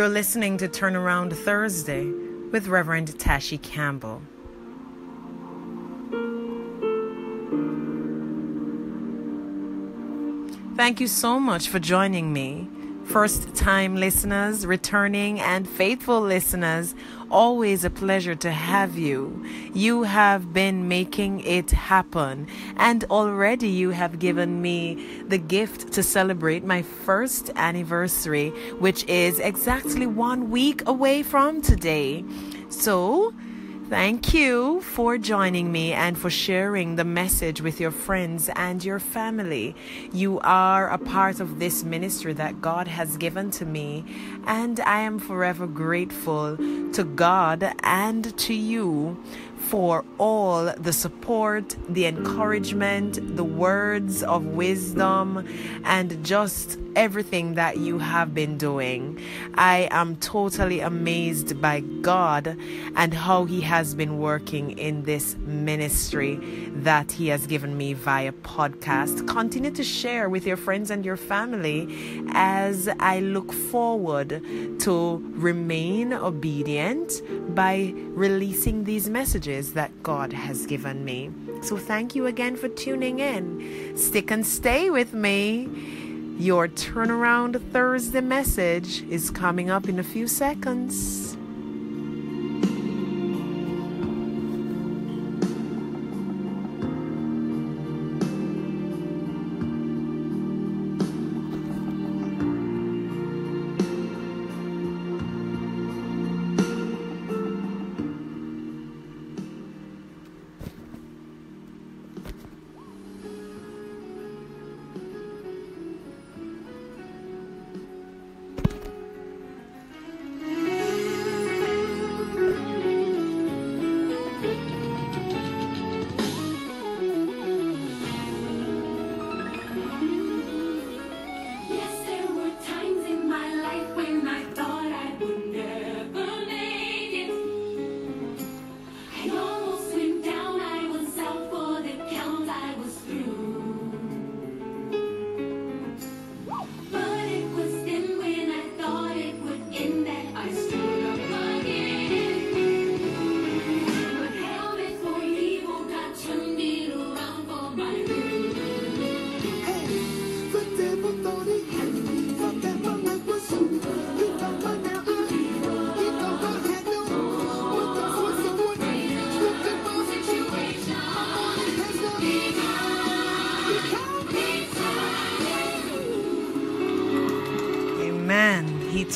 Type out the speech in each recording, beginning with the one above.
You're listening to Turnaround Thursday with Reverend Tashi Campbell. Thank you so much for joining me. First time listeners, returning and faithful listeners, always a pleasure to have you. You have been making it happen, and already you have given me the gift to celebrate my first anniversary, which is exactly one week away from today. So, Thank you for joining me and for sharing the message with your friends and your family. You are a part of this ministry that God has given to me, and I am forever grateful to God and to you for all the support, the encouragement, the words of wisdom, and just everything that you have been doing. I am totally amazed by God and how He has been working in this ministry that He has given me via podcast. Continue to share with your friends and your family as I look forward to remain obedient by releasing these messages that God has given me. So, thank you again for tuning in. Stick and stay with me. Your turnaround Thursday message is coming up in a few seconds.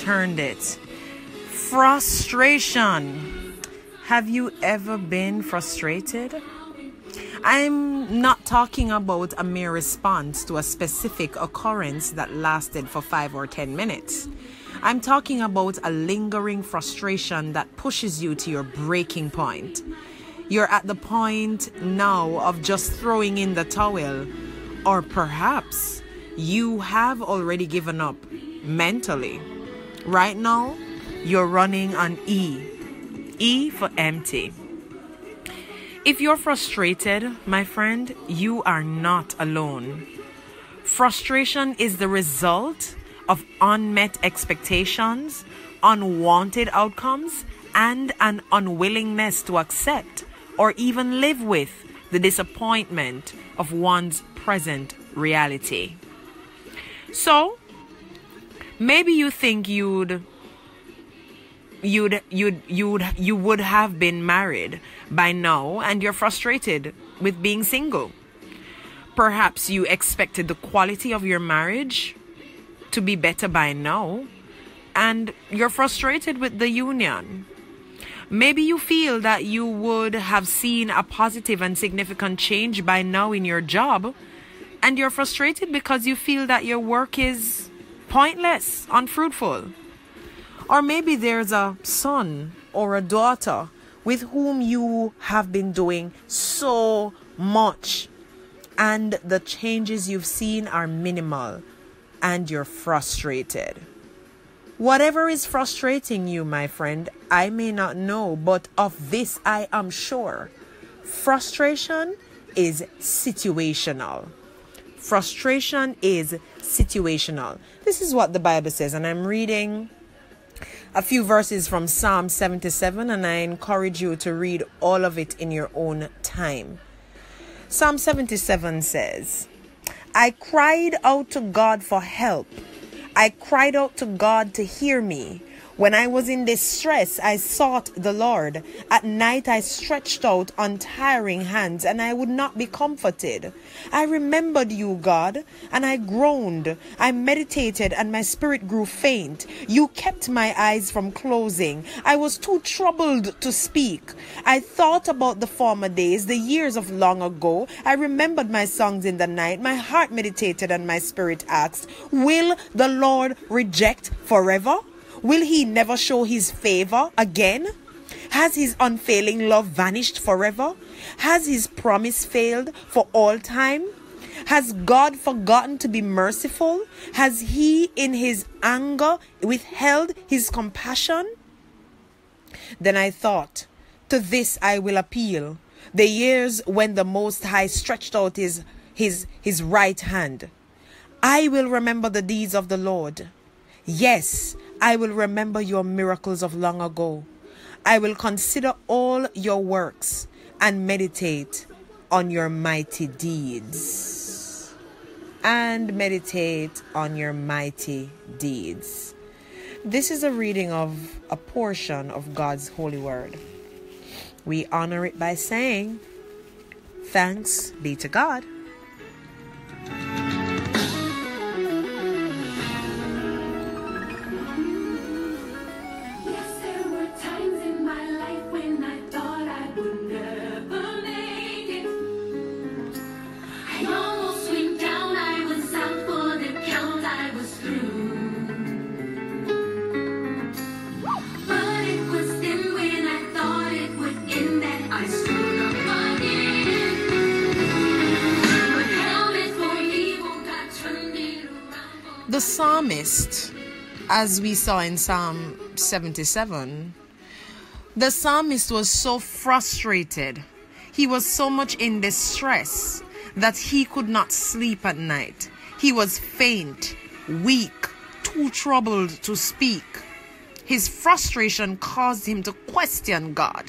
Turned it. Frustration. Have you ever been frustrated? I'm not talking about a mere response to a specific occurrence that lasted for five or ten minutes. I'm talking about a lingering frustration that pushes you to your breaking point. You're at the point now of just throwing in the towel, or perhaps you have already given up mentally. Right now, you're running on E. E for empty. If you're frustrated, my friend, you are not alone. Frustration is the result of unmet expectations, unwanted outcomes, and an unwillingness to accept or even live with the disappointment of one's present reality. So, maybe you think you'd you'd you'd you'd you would have been married by now and you're frustrated with being single. Perhaps you expected the quality of your marriage to be better by now and you're frustrated with the union. Maybe you feel that you would have seen a positive and significant change by now in your job and you're frustrated because you feel that your work is pointless, unfruitful. Or maybe there's a son or a daughter with whom you have been doing so much and the changes you've seen are minimal and you're frustrated. Whatever is frustrating you, my friend, I may not know, but of this I am sure. Frustration is situational. Frustration is situational. This is what the Bible says, and I'm reading a few verses from Psalm 77, and I encourage you to read all of it in your own time. Psalm 77 says, I cried out to God for help. I cried out to God to hear me. When I was in distress, I sought the Lord. At night, I stretched out untiring hands, and I would not be comforted. I remembered you, God, and I groaned. I meditated, and my spirit grew faint. You kept my eyes from closing. I was too troubled to speak. I thought about the former days, the years of long ago. I remembered my songs in the night. My heart meditated, and my spirit asked, Will the Lord reject forever? Will he never show his favor again? Has his unfailing love vanished forever? Has his promise failed for all time? Has God forgotten to be merciful? Has he in his anger withheld his compassion? Then I thought, to this I will appeal. The years when the Most High stretched out his, his, his right hand. I will remember the deeds of the Lord. Yes, I will remember your miracles of long ago. I will consider all your works and meditate on your mighty deeds. And meditate on your mighty deeds. This is a reading of a portion of God's holy word. We honor it by saying, Thanks be to God. Psalmist, as we saw in Psalm 77, the psalmist was so frustrated. He was so much in distress that he could not sleep at night. He was faint, weak, too troubled to speak. His frustration caused him to question God.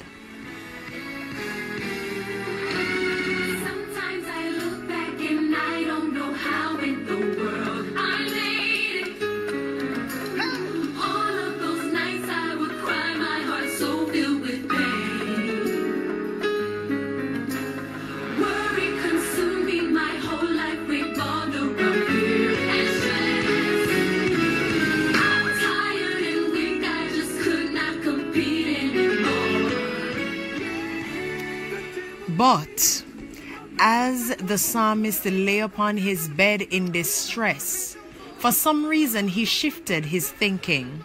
The psalmist lay upon his bed in distress, for some reason he shifted his thinking.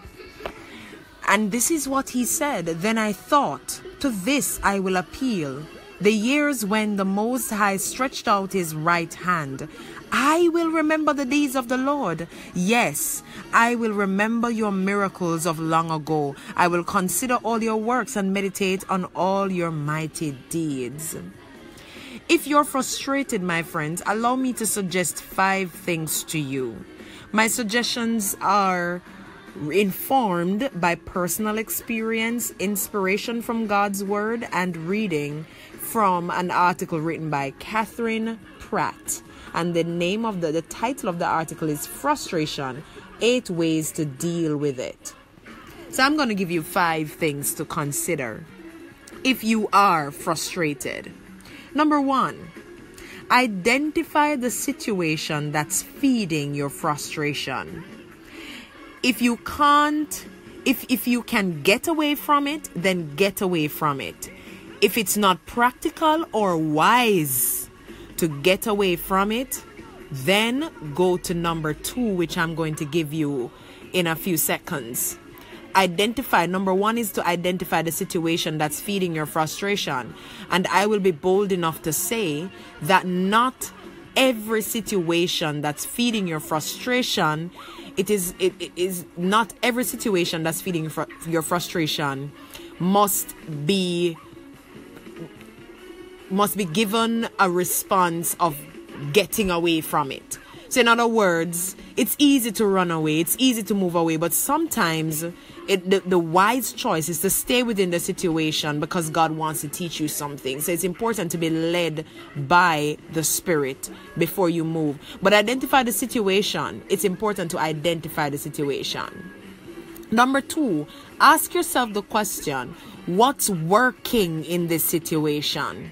And this is what he said Then I thought, To this I will appeal. The years when the Most High stretched out his right hand. I will remember the deeds of the Lord. Yes, I will remember your miracles of long ago. I will consider all your works and meditate on all your mighty deeds. If you're frustrated, my friends, allow me to suggest five things to you. My suggestions are informed by personal experience, inspiration from God's Word, and reading from an article written by Catherine Pratt. And the name of the, the title of the article is Frustration Eight Ways to Deal with It. So I'm going to give you five things to consider if you are frustrated. Number one, identify the situation that's feeding your frustration. If you can't, if, if you can get away from it, then get away from it. If it's not practical or wise to get away from it, then go to number two, which I'm going to give you in a few seconds. Identify, number one is to identify the situation that's feeding your frustration. And I will be bold enough to say that not every situation that's feeding your frustration it is it, it is not every situation that's feeding fr- your frustration must be must be given a response of getting away from it. So, in other words, it's easy to run away, it's easy to move away, but sometimes it, the, the wise choice is to stay within the situation because God wants to teach you something. So it's important to be led by the Spirit before you move. But identify the situation. It's important to identify the situation. Number two, ask yourself the question what's working in this situation?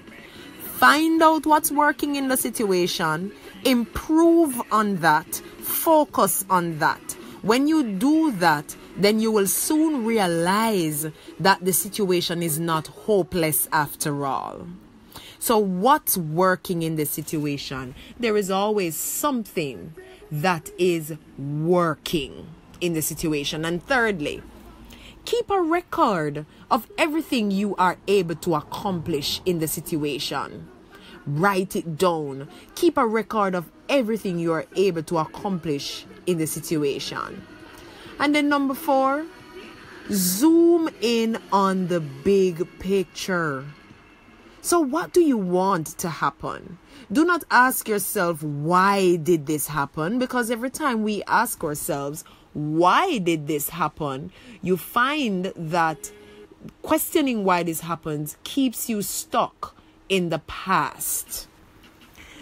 Find out what's working in the situation, improve on that, focus on that. When you do that, then you will soon realize that the situation is not hopeless after all. So, what's working in the situation? There is always something that is working in the situation. And thirdly, keep a record of everything you are able to accomplish in the situation. Write it down. Keep a record of everything you are able to accomplish in the situation. And then number four, zoom in on the big picture. So, what do you want to happen? Do not ask yourself, why did this happen? Because every time we ask ourselves, why did this happen? You find that questioning why this happens keeps you stuck in the past.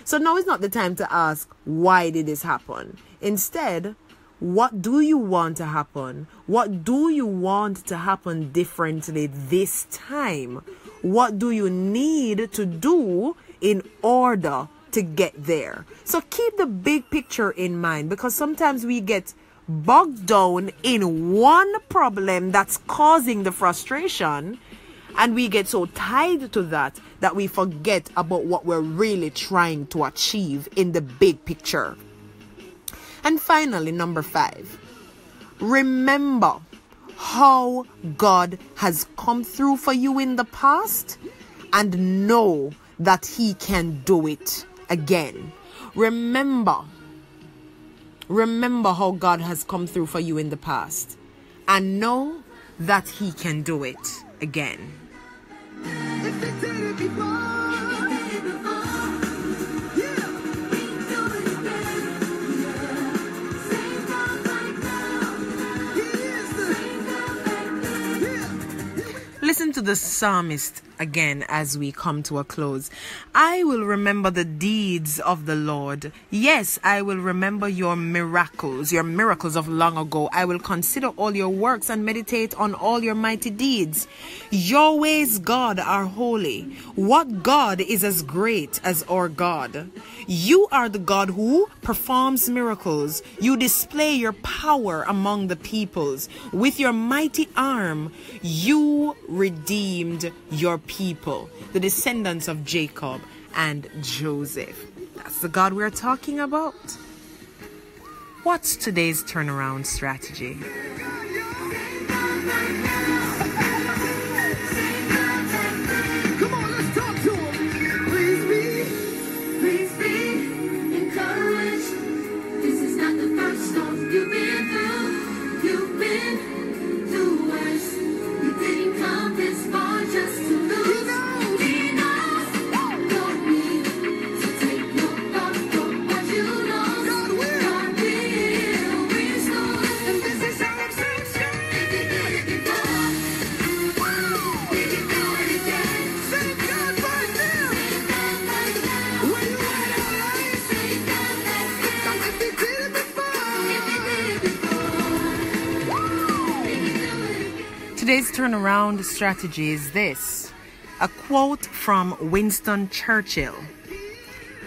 So now is not the time to ask, why did this happen? Instead, what do you want to happen? What do you want to happen differently this time? What do you need to do in order to get there? So keep the big picture in mind because sometimes we get bogged down in one problem that's causing the frustration and we get so tied to that that we forget about what we're really trying to achieve in the big picture. And finally, number five, remember how God has come through for you in the past and know that He can do it again. Remember Remember how God has come through for you in the past and know that He can do it again. To the psalmist again as we come to a close. I will remember the deeds of the Lord. Yes, I will remember your miracles, your miracles of long ago. I will consider all your works and meditate on all your mighty deeds. Your ways, God, are holy. What God is as great as our God? You are the God who performs miracles. You display your power among the peoples. With your mighty arm, you redeemed your people, the descendants of Jacob and Joseph. That's the God we're talking about. What's today's turnaround strategy? Turnaround strategy is this. A quote from Winston Churchill.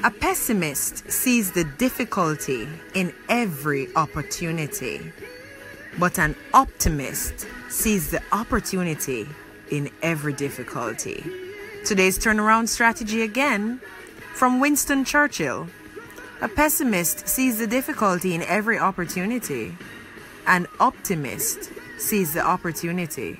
A pessimist sees the difficulty in every opportunity, but an optimist sees the opportunity in every difficulty. Today's turnaround strategy again from Winston Churchill. A pessimist sees the difficulty in every opportunity, an optimist sees the opportunity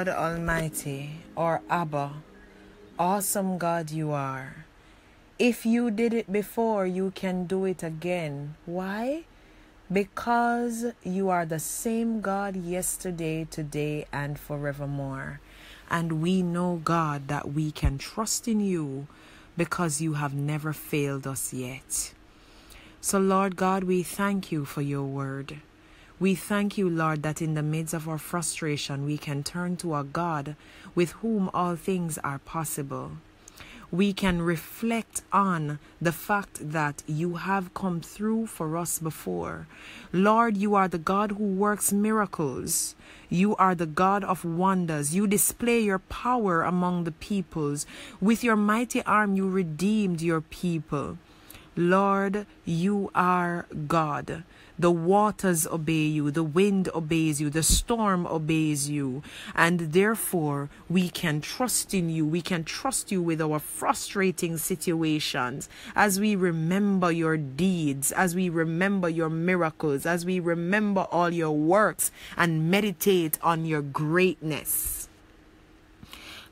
God Almighty, or Abba, awesome God you are. If you did it before, you can do it again. Why? Because you are the same God yesterday, today, and forevermore. And we know, God, that we can trust in you because you have never failed us yet. So, Lord God, we thank you for your word. We thank you, Lord, that in the midst of our frustration, we can turn to a God with whom all things are possible we can reflect on the fact that you have come through for us before. Lord, you are the God who works miracles. You are the God of wonders. You display your power among the peoples. With your mighty arm, you redeemed your people. Lord, you are God. The waters obey you, the wind obeys you, the storm obeys you. And therefore, we can trust in you. We can trust you with our frustrating situations as we remember your deeds, as we remember your miracles, as we remember all your works and meditate on your greatness.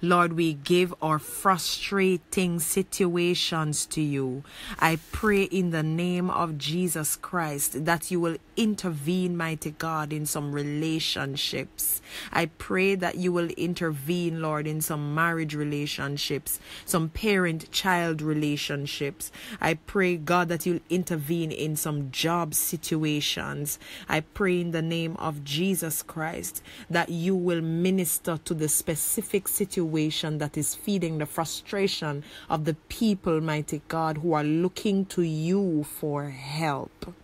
Lord, we give our frustrating situations to you. I pray in the name of Jesus Christ that you will intervene, mighty God, in some relationships. I pray that you will intervene, Lord, in some marriage relationships, some parent child relationships. I pray, God, that you'll intervene in some job situations. I pray in the name of Jesus Christ that you will minister to the specific situation situation that is feeding the frustration of the people, mighty God, who are looking to you for help.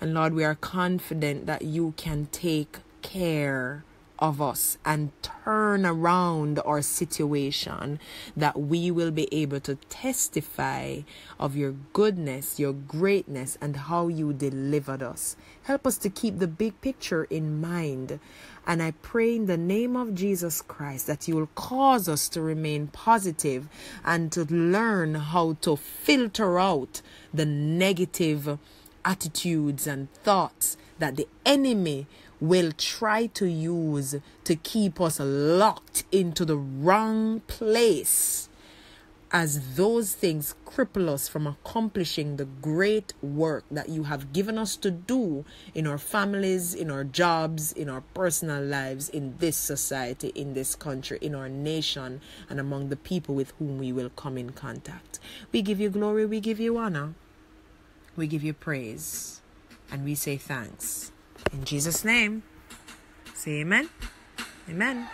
And Lord, we are confident that you can take care of us and turn around our situation, that we will be able to testify of your goodness, your greatness, and how you delivered us. Help us to keep the big picture in mind. And I pray in the name of Jesus Christ that you will cause us to remain positive and to learn how to filter out the negative attitudes and thoughts that the enemy will try to use to keep us locked into the wrong place as those things cripple us from accomplishing the great work that you have given us to do in our families, in our jobs, in our personal lives, in this society, in this country, in our nation, and among the people with whom we will come in contact. We give you glory, we give you honor, we give you praise, and we say thanks. In Jesus' name, say amen. Amen.